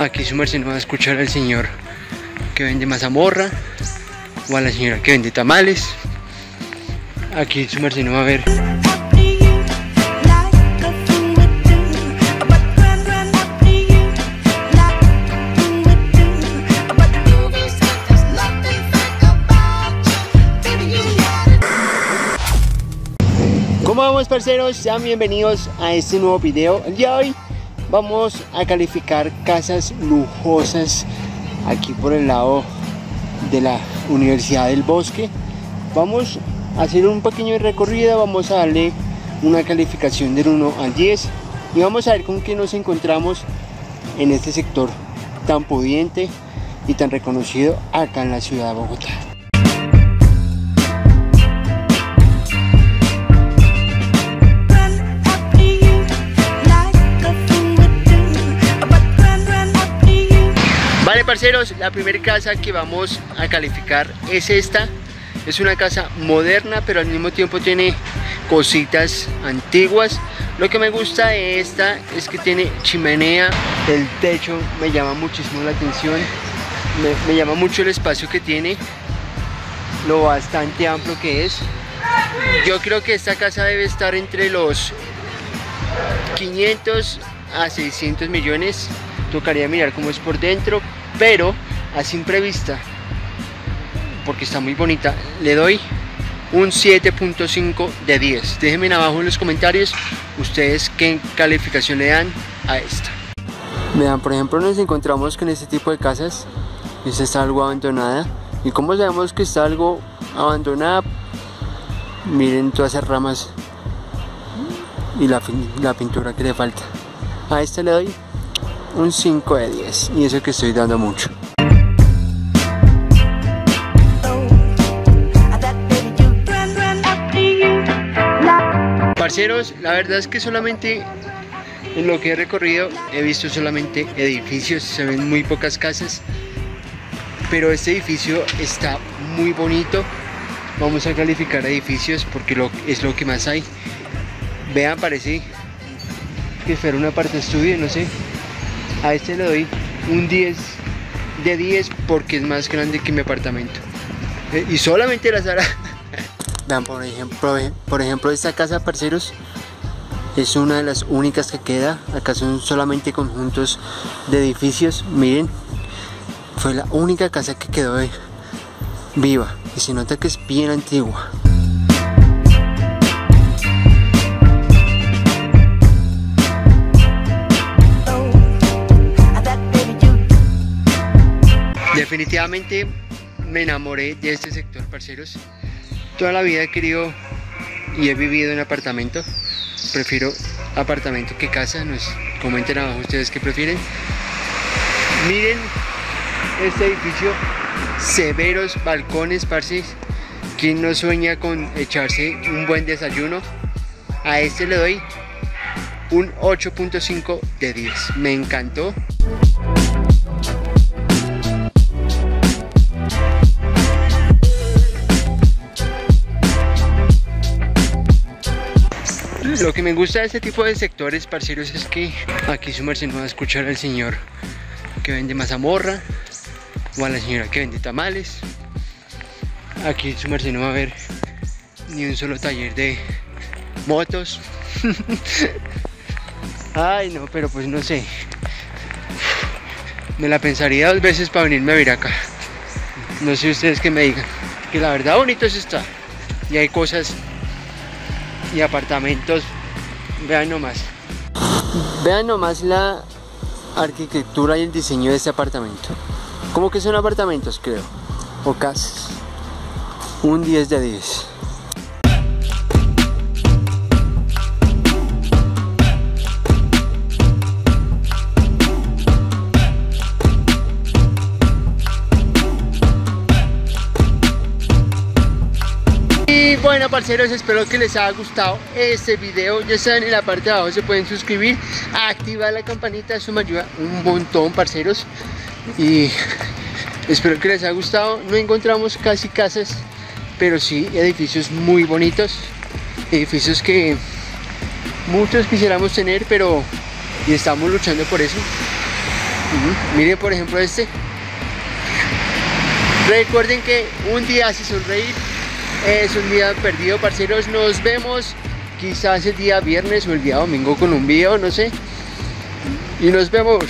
Aquí su merced va a escuchar al señor que vende mazamorra o a la señora que vende tamales. Aquí su merced no va a ver. ¿Cómo vamos parceros? Sean bienvenidos a este nuevo video. El día de hoy vamos a calificar casas lujosas aquí por el lado de la Universidad del Bosque. Vamos a hacer un pequeño recorrido, vamos a darle una calificación del 1 al 10 y vamos a ver con qué nos encontramos en este sector tan pudiente y tan reconocido acá en la ciudad de Bogotá. Parceros, la primera casa que vamos a calificar es esta. Es una casa moderna pero al mismo tiempo tiene cositas antiguas. Lo que me gusta de esta es que tiene chimenea, el techo me llama muchísimo la atención. Me, me llama mucho el espacio que tiene, lo bastante amplio que es. Yo creo que esta casa debe estar entre los 500 a 600 millones tocaría mirar cómo es por dentro pero a simple vista porque está muy bonita le doy un 7.5 de 10 déjenme abajo en los comentarios ustedes qué calificación le dan a esta. Vean por ejemplo nos encontramos con este tipo de casas. Esta está algo abandonada. Y como sabemos que está algo abandonada miren todas esas ramas y la, la pintura que le falta. A esta le doy un 5 de 10 y eso que estoy dando mucho. Parceros, la verdad es que solamente en lo que he recorrido he visto solamente edificios, se ven muy pocas casas, pero este edificio está muy bonito. Vamos a calificar edificios porque lo, es lo que más hay. Vean, parece que fuera una parte estudio, no sé, a este le doy un 10 de 10 porque es más grande que mi apartamento. Eh, y solamente la sala vean por ejemplo por ejemplo esta casa parceros es una de las únicas que queda. Acá son solamente conjuntos de edificios. Miren fue la única casa que quedó viva. Y se nota que es bien antigua Definitivamente me enamoré de este sector, parceros. Toda la vida he querido y he vivido en apartamento. Prefiero apartamento que casa. Nos comenten abajo ustedes qué prefieren. Miren este edificio, severos balcones, parce. ¿Quién no sueña con echarse un buen desayuno? A este le doy un 8.5 de 10. Me encantó. Lo que me gusta de este tipo de sectores, parceros, es que aquí su merced no va a escuchar al señor que vende mazamorra o a la señora que vende tamales. Aquí su merced no va a ver ni un solo taller de motos. Ay, no, pero pues no sé. Me la pensaría dos veces para venirme a vivir acá. No sé ustedes que me digan. Que la verdad bonito es está. Y hay cosas y apartamentos. Vean nomás. Vean nomás la arquitectura y el diseño de este apartamento. Como que son apartamentos, creo. O casas. Un 10 de 10. Bueno parceros espero que les haya gustado este video. Ya saben en la parte de abajo se pueden suscribir activar la campanita eso me ayuda un montón parceros. Y espero que les haya gustado. No encontramos casi casas pero sí edificios muy bonitos. Edificios que muchos quisiéramos tener pero y estamos luchando por eso. Miren por ejemplo este. Recuerden que un día hace sonreír es un día perdido, parceros. Nos vemos quizás el día viernes o el día domingo con un video, no sé. Y nos vemos.